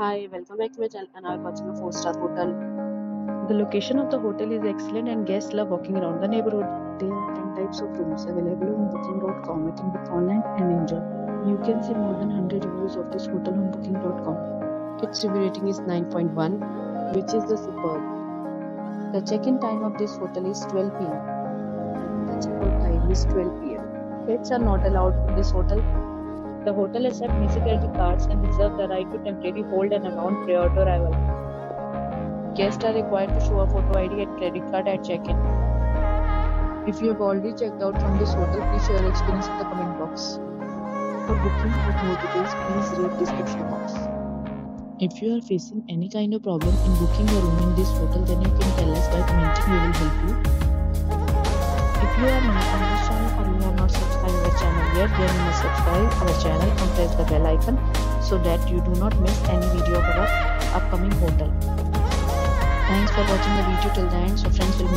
Hi, welcome back to my channel and I'm watching a 4-star hotel. The location of the hotel is excellent and guests love walking around the neighborhood. There are 10 types of rooms available on booking.com. You can book online and enjoy. You can see more than 100 reviews of this hotel on booking.com. Its review rating is 9.1, which is the superb. The check-in time of this hotel is 12 pm. The check-out time is 12 pm. Pets are not allowed in this hotel. The hotel accepts major credit cards and reserves the right to temporarily hold an amount prior to arrival. Guests are required to show a photo ID and credit card at check-in. If you have already checked out from this hotel, please share your experience in the comment box. For booking or more details, please read description box. If you are facing any kind of problem in booking a room in this hotel, then you can tell us by commenting. We will help you. If you are new on this channel or you have not subscribed yet, then you must subscribe our channel and press the bell icon so that you do not miss any video of our upcoming hotel. Thanks for watching the video till the end. So friends will